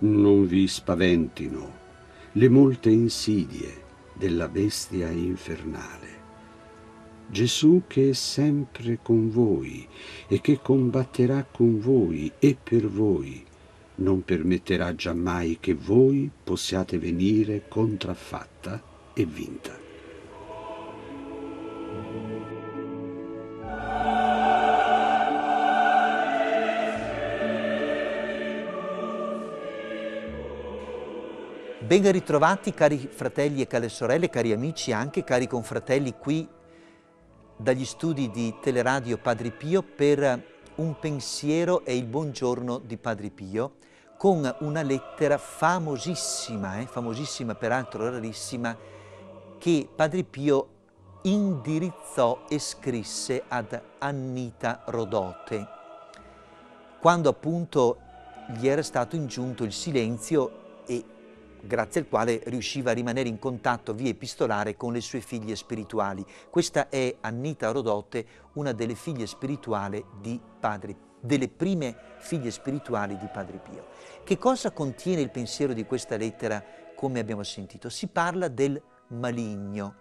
non vi spaventino le molte insidie della bestia infernale. Gesù che è sempre con voi e che combatterà con voi e per voi, non permetterà giammai che voi possiate venire contraffatta e vinta. Ben ritrovati cari fratelli e care sorelle, cari amici, anche cari confratelli qui dagli studi di Teleradio Padre Pio per un pensiero e il buongiorno di Padre Pio con una lettera famosissima, eh, famosissima peraltro rarissima, che Padre Pio indirizzò e scrisse ad Annita Rodote, quando appunto gli era stato ingiunto il silenzio e grazie al quale riusciva a rimanere in contatto via epistolare con le sue figlie spirituali. Questa è Annita Rodote, una delle figlie spirituali di Padre Pio delle prime figlie spirituali di Padre Pio. Che cosa contiene il pensiero di questa lettera, come abbiamo sentito? Si parla del maligno,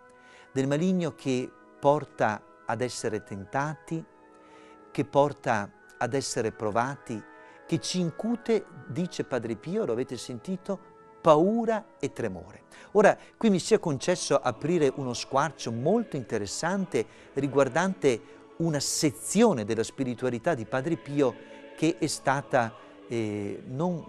del maligno che porta ad essere tentati, che porta ad essere provati, che ci incute, dice Padre Pio, lo avete sentito, paura e tremore. Ora, qui mi sia concesso aprire uno squarcio molto interessante riguardante una sezione della spiritualità di Padre Pio che è stata eh, non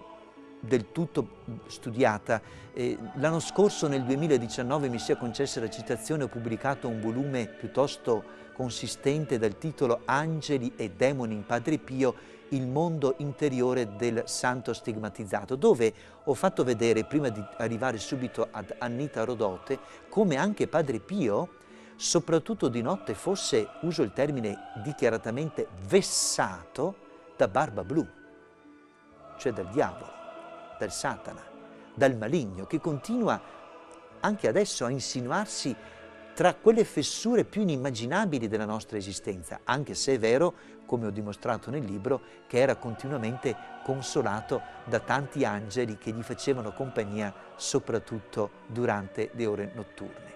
del tutto studiata. Eh, l'anno scorso, nel 2019, mi sia concessa la citazione, ho pubblicato un volume piuttosto consistente dal titolo Angeli e demoni in Padre Pio, il mondo interiore del santo stigmatizzato, dove ho fatto vedere, prima di arrivare subito ad Annita Rodote, come anche Padre Pio, soprattutto di notte, fosse, uso il termine dichiaratamente, vessato da barba blu, cioè dal diavolo, dal Satana, dal maligno, che continua anche adesso a insinuarsi tra quelle fessure più inimmaginabili della nostra esistenza, anche se è vero, come ho dimostrato nel libro, che era continuamente consolato da tanti angeli che gli facevano compagnia soprattutto durante le ore notturne.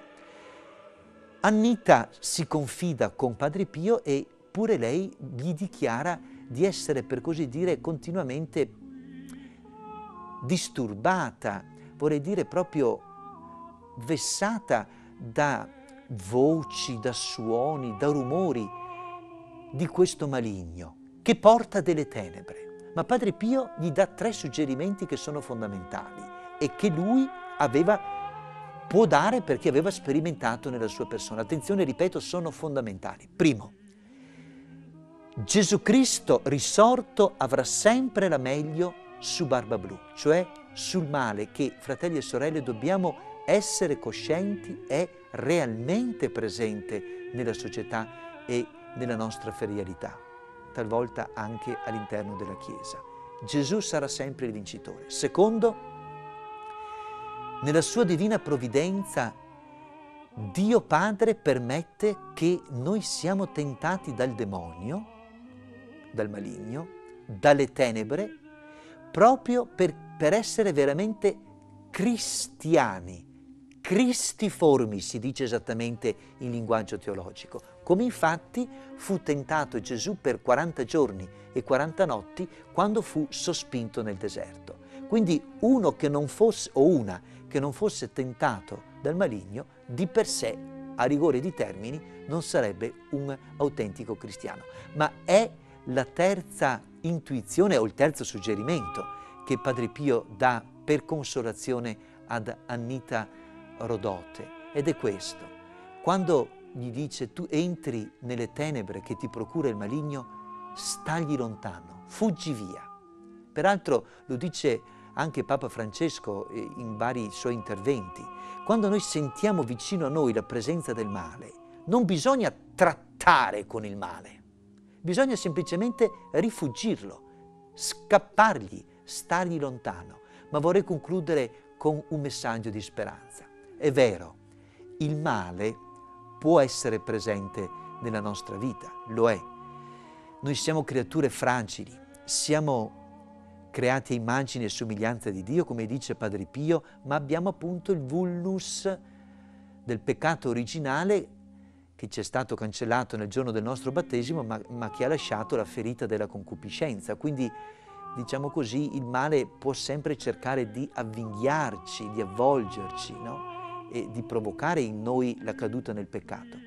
Annita si confida con Padre Pio e pure lei gli dichiara di essere, per così dire, continuamente disturbata, vorrei dire proprio vessata da voci, da suoni, da rumori di questo maligno che porta delle tenebre. Ma Padre Pio gli dà tre suggerimenti che sono fondamentali e che lui aveva, può dare perché aveva sperimentato nella sua persona. Attenzione, ripeto, sono fondamentali. Primo, Gesù Cristo risorto avrà sempre la meglio su Barba Blu, cioè sul male che, fratelli e sorelle, dobbiamo essere coscienti è realmente presente nella società e nella nostra ferialità, talvolta anche all'interno della Chiesa. Gesù sarà sempre il vincitore. Secondo, nella sua divina provvidenza Dio Padre permette che noi siamo tentati dal demonio, dal maligno, dalle tenebre, proprio per, per essere veramente cristiani, cristiformi, si dice esattamente in linguaggio teologico, come infatti fu tentato Gesù per 40 giorni e 40 notti quando fu sospinto nel deserto. Quindi uno che non fosse, o una che non fosse tentato dal maligno, di per sé, a rigore di termini, non sarebbe un autentico cristiano. Ma è la terza intuizione o il terzo suggerimento che Padre Pio dà per consolazione ad Annita Rodote ed è questo. Quando gli dice tu entri nelle tenebre che ti procura il maligno, stagli lontano, fuggi via. Peraltro lo dice anche Papa Francesco eh, in vari suoi interventi. Quando noi sentiamo vicino a noi la presenza del male, non bisogna trattare con il male, bisogna semplicemente rifugirlo, scappargli, stargli lontano. Ma vorrei concludere con un messaggio di speranza. È vero, il male può essere presente nella nostra vita, lo è. Noi siamo creature fragili, siamo creati a immagine e somiglianza di Dio, come dice Padre Pio, ma abbiamo appunto il vulnus del peccato originale che ci è stato cancellato nel giorno del nostro battesimo, ma, ma che ha lasciato la ferita della concupiscenza. Quindi, diciamo così, il male può sempre cercare di avvinghiarci, di avvolgerci, no? E di provocare in noi la caduta nel peccato.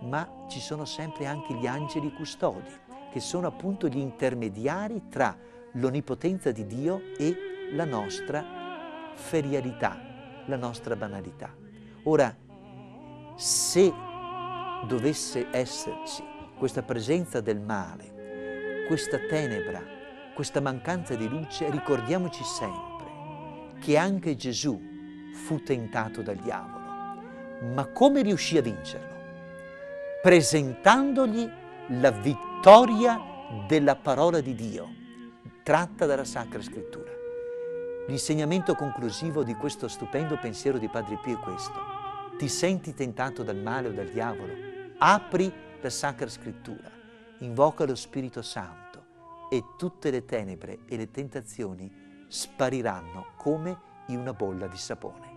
Ma ci sono sempre anche gli angeli custodi, che sono appunto gli intermediari tra l'onnipotenza di Dio e la nostra ferialità, la nostra banalità. Ora, se dovesse esserci questa presenza del male, questa tenebra, questa mancanza di luce, ricordiamoci sempre che anche Gesù fu tentato dal diavolo. Ma come riuscì a vincerlo? Presentandogli la vittoria della parola di Dio, tratta dalla Sacra Scrittura. L'insegnamento conclusivo di questo stupendo pensiero di Padre Pio è questo. Ti senti tentato dal male o dal diavolo? Apri la Sacra Scrittura, invoca lo Spirito Santo e tutte le tenebre e le tentazioni spariranno come in una bolla di sapone.